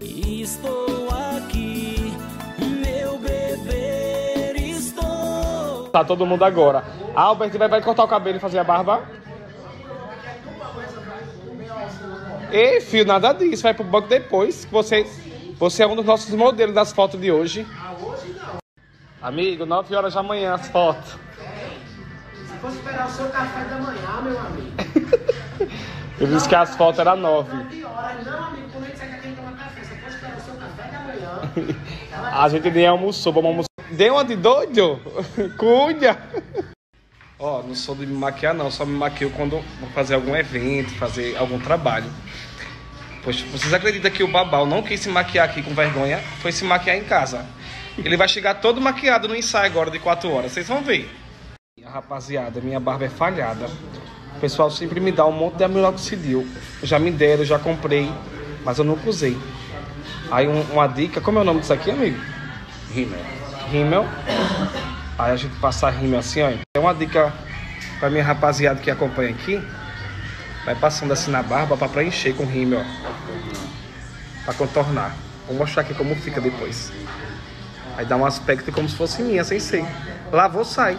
Estou aqui, meu bebê, estou. Tá todo mundo agora. Albert vai, vai cortar o cabelo e fazer a barba? Ei, filho, nada disso. Vai pro banco depois. Você, você é um dos nossos modelos das fotos de hoje. Amigo, 9 horas da manhã as fotos. Se for esperar o seu café da manhã, meu amigo. Eu disse que as fotos eram 9. 9 horas. Não, amigo, quando a gente A gente nem almoçou, vamos almoçar. Deu uma de doido? Cuida! Ó, não sou de me maquiar não, só me maquio quando vou fazer algum evento, fazer algum trabalho. Pois vocês acreditam que o Babal não quis se maquiar aqui com vergonha? Foi se maquiar em casa. Ele vai chegar todo maquiado no ensaio agora de 4 horas, vocês vão ver. Rapaziada, minha barba é falhada. O pessoal sempre me dá um monte de aminoxidil. Já me deram, já comprei, mas eu nunca usei. Aí um- uma dica, como é o nome disso aqui, amigo? Rímel. rímel. Aí a gente passa rímel assim, ó. É uma dica pra minha rapaziada que acompanha aqui. Vai passando assim na barba pra preencher com rímel, ó. Pra contornar. Vou mostrar aqui como fica depois. Aí dá um aspecto como se fosse minha, sem ser. Lavou, sai.